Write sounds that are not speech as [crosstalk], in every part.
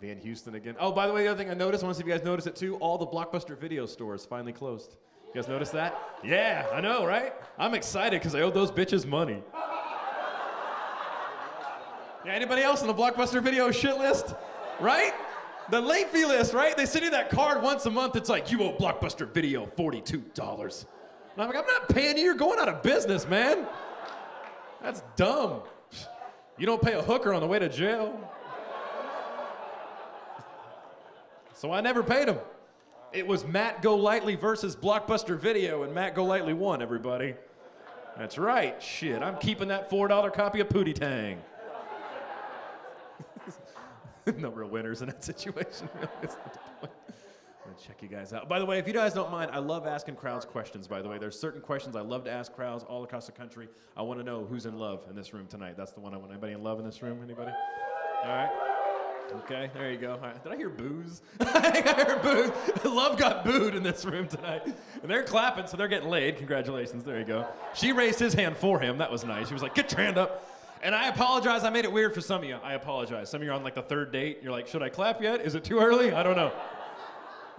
Van Houston again. Oh, by the way, the other thing I noticed, I want to see if you guys noticed it too. All the Blockbuster video stores finally closed. You guys notice that? Yeah, I know, right? I'm excited because I owe those bitches money. Yeah, anybody else on the Blockbuster video shit list? Right? The late fee list, right? They send you that card once a month. It's like, you owe Blockbuster Video $42. And I'm like, I'm not paying you. You're going out of business, man. That's dumb. You don't pay a hooker on the way to jail. So I never paid him. It was Matt Golightly versus Blockbuster Video, and Matt Golightly won, everybody. That's right. Shit, I'm keeping that $4 copy of Pootie Tang. [laughs] no real winners in that situation. [laughs] I'm gonna check you guys out. By the way, if you guys don't mind, I love asking crowds questions. By the way, there's certain questions I love to ask crowds all across the country. I want to know who's in love in this room tonight. That's the one I want. Anybody in love in this room? Anybody? All right. Okay, there you go. Right. Did I hear booze? [laughs] I heard booze. [laughs] Love got booed in this room tonight. And they're clapping, so they're getting laid. Congratulations. There you go. She raised his hand for him. That was nice. She was like, get your hand up. And I apologize. I made it weird for some of you. I apologize. Some of you are on like the third date. You're like, should I clap yet? Is it too early? I don't know.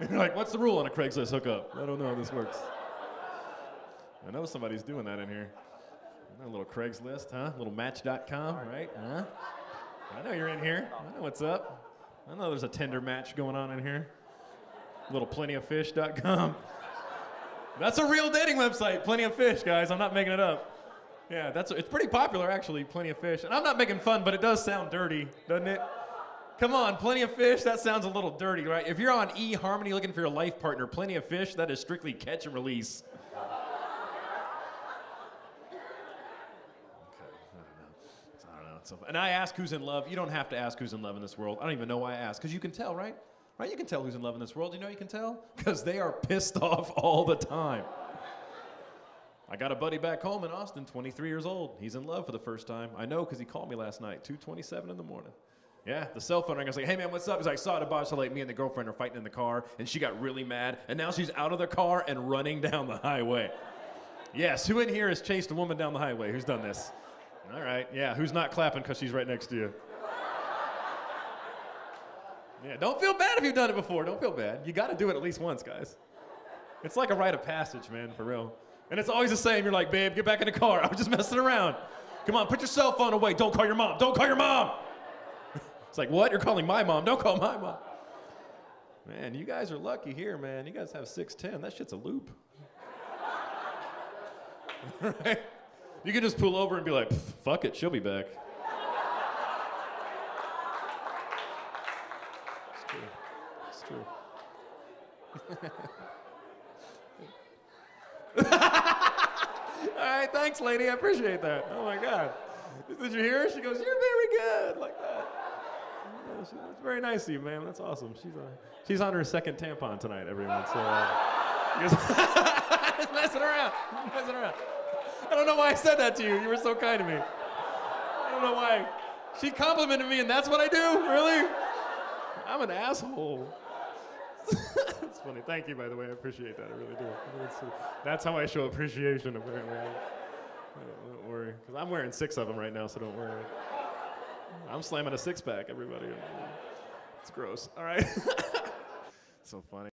[laughs] You're like, what's the rule on a Craigslist hookup? I don't know how this works. I know somebody's doing that in here. A little Craigslist, huh? A little Match.com, right? Huh? I know you're in here. I know what's up. I know there's a Tinder match going on in here. A little plentyoffish.com. That's a real dating website, Plenty of Fish, guys. I'm not making it up. Yeah, that's it's pretty popular actually, Plenty of Fish. And I'm not making fun, but it does sound dirty, doesn't it? Come on, Plenty of Fish, that sounds a little dirty, right? If you're on eHarmony looking for your life partner, Plenty of Fish, that is strictly catch and release. So, and I ask who's in love. You don't have to ask who's in love in this world. I don't even know why I ask, because you can tell, right? Right? You can tell who's in love in this world. You know you can tell? [laughs] Because they are pissed [laughs] off all the time. I got a buddy back home in Austin, 23 years old. He's in love for the first time. I know because he called me last night, 2:27 in the morning. Yeah, the cell phone rang. I was like, "Hey man, what's up?" He's like, "I "Saw it about so like me and the girlfriend are fighting in the car, and she got really mad, and now she's out of the car and running [laughs] down the highway." Yes, who in here has chased a woman down the highway? Who's done this? All right, yeah. Who's not clapping because she's right next to you? Yeah, don't feel bad if you've done it before. Don't feel bad. You got to do it at least once, guys. It's like a rite of passage, man, for real. And it's always the same. You're like, babe, get back in the car. [laughs] I was just messing around. Come on, put your cell phone away. Don't call your mom. Don't call your mom. [laughs] it's like, what? You're calling my mom. Don't call my mom. Man, you guys are lucky here, man. You guys have 610. That shit's a loop. [laughs] right? You can just pull over and be like, fuck it, she'll be back. It's true. It's true. [laughs] All right, thanks, lady. I appreciate that. Oh my God. Did you hear her? She goes, You're very good, like that. Yeah, she, it's very nice of you, ma'am. That's awesome. She's, uh, she's on her second tampon tonight, everyone. So, uh, [laughs] [laughs] messing around. [laughs] Messing around. I don't know why I said that to you. You were so kind to me. I don't know why. She complimented me, and that's what I do? Really? I'm an asshole. [laughs] it's funny. Thank you, by the way. I appreciate that. I really do. That's how I show appreciation, apparently. Don't worry. Because I'm wearing six of them right now, so don't worry. I'm slamming a six pack, everybody. It's gross. All right. so funny.